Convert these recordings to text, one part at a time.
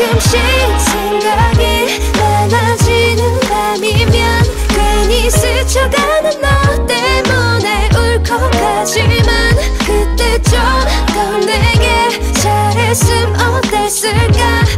가끔씩 생각이 많아지는 밤이면 괜히 스쳐가는 너 때문에 울컥하지만 그때 좀 더 내게 잘했음 어땠을까?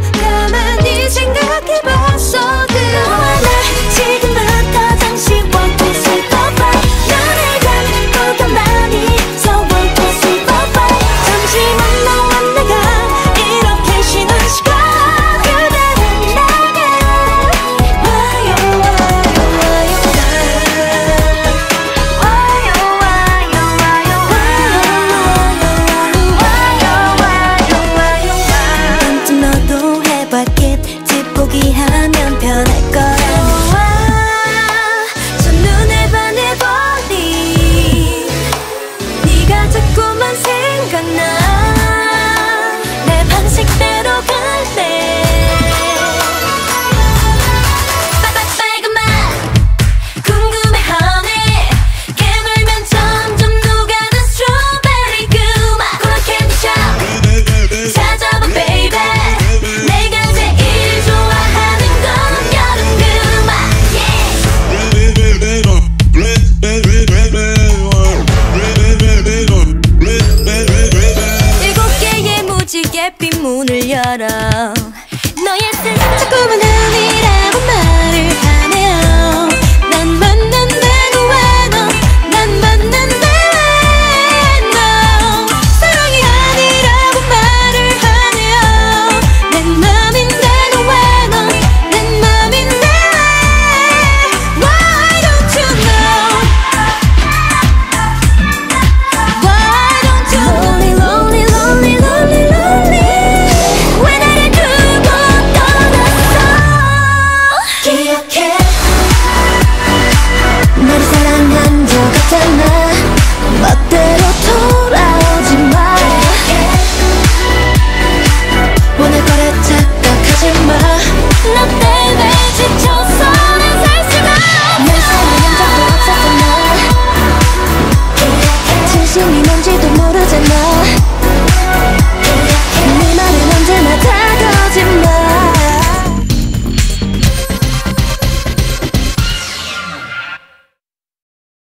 문을 열어.